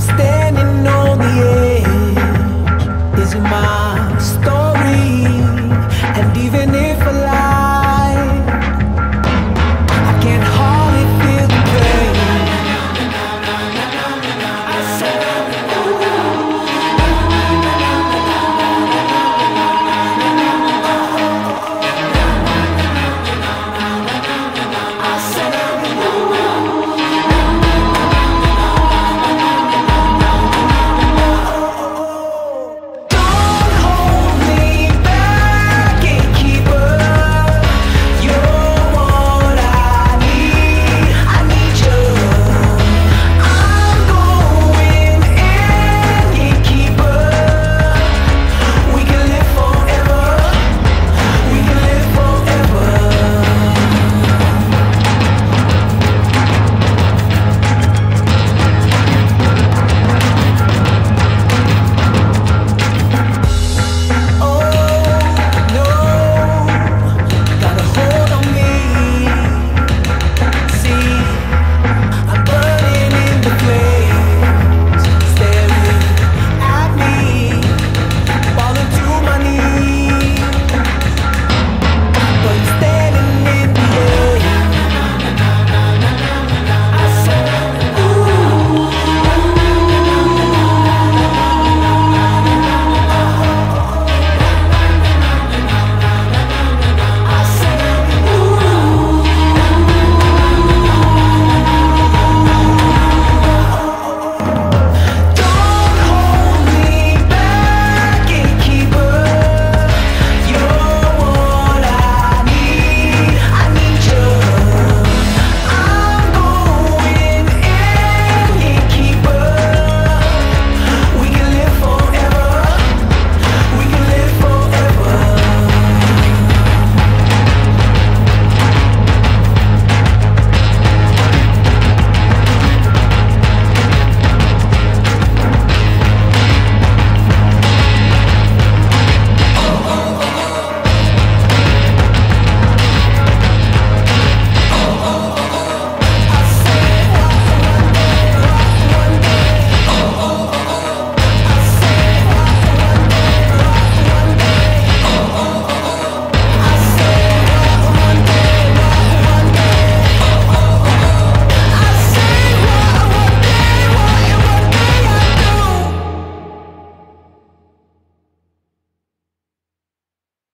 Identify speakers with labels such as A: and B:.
A: standing on the edge.